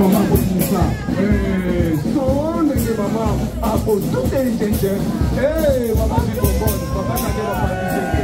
mama akosilisa soo ndenge mama akotuta ecence mama bikobone papa kake bapartise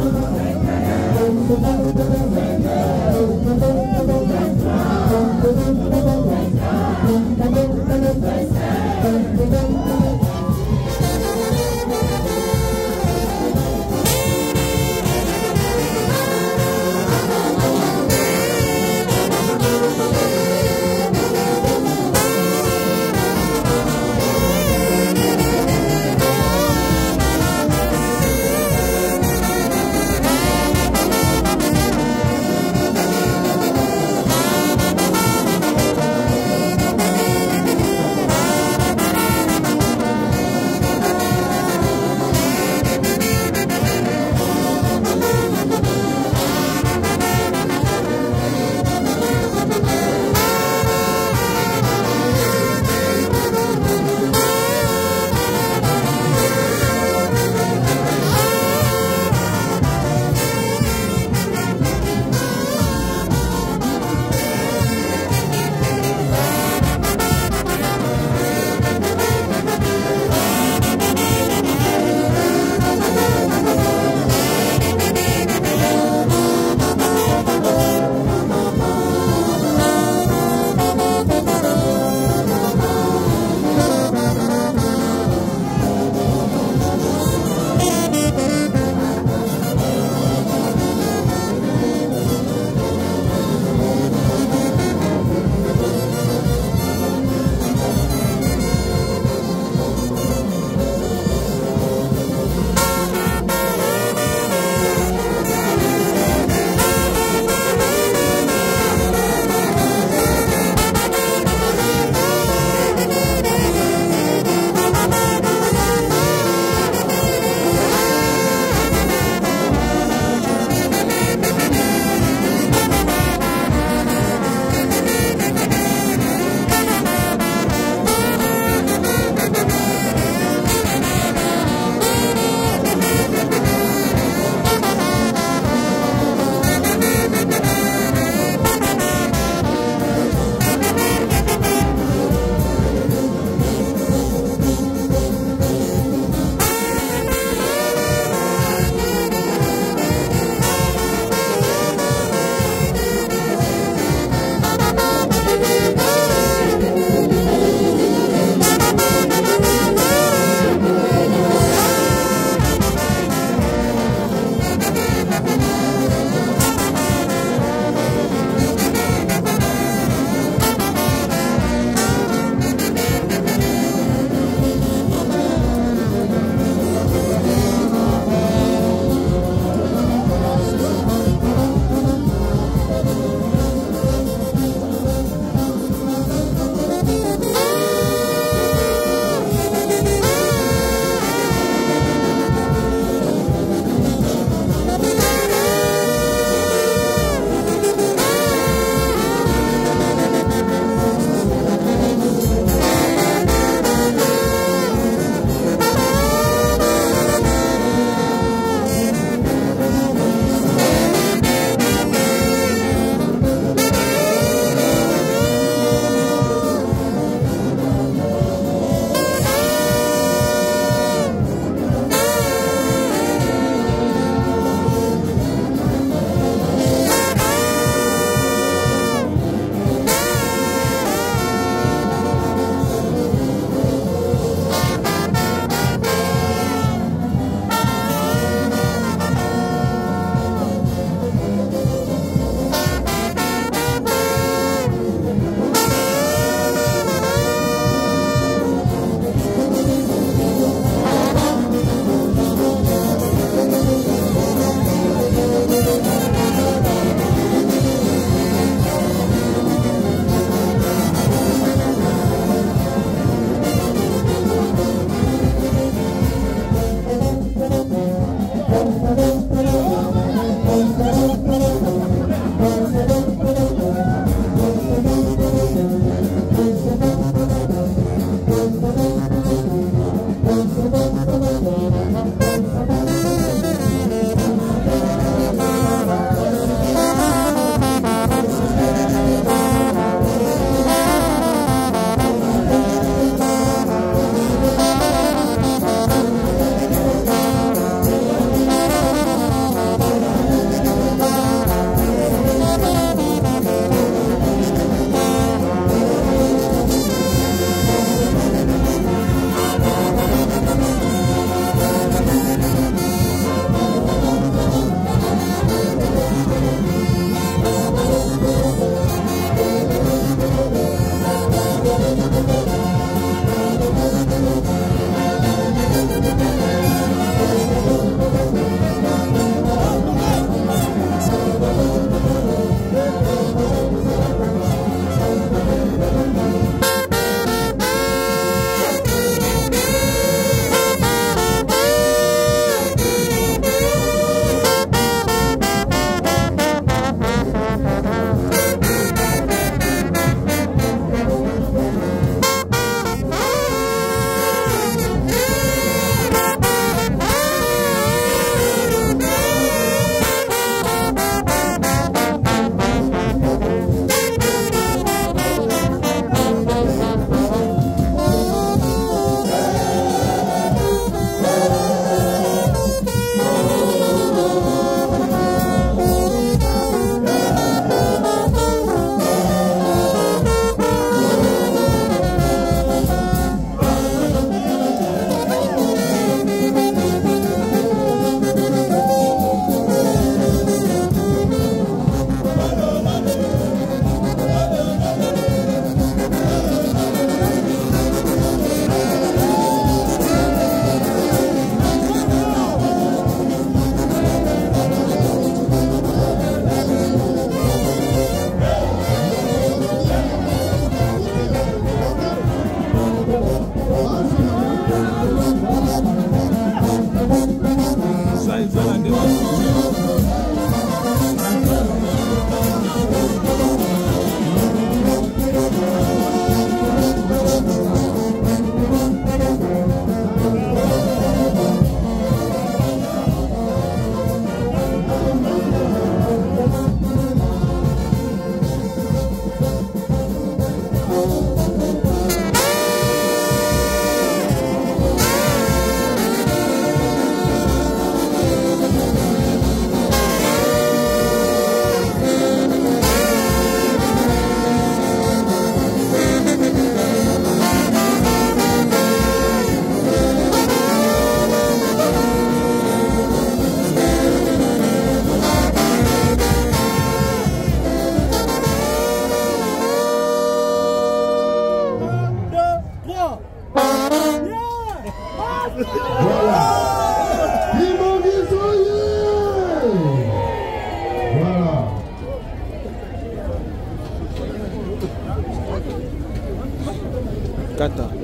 Thank you.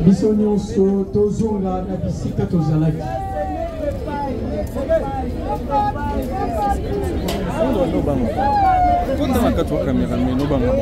biso nyonso tozonga na bisika tozalaki tondamaka twa kamera me nobango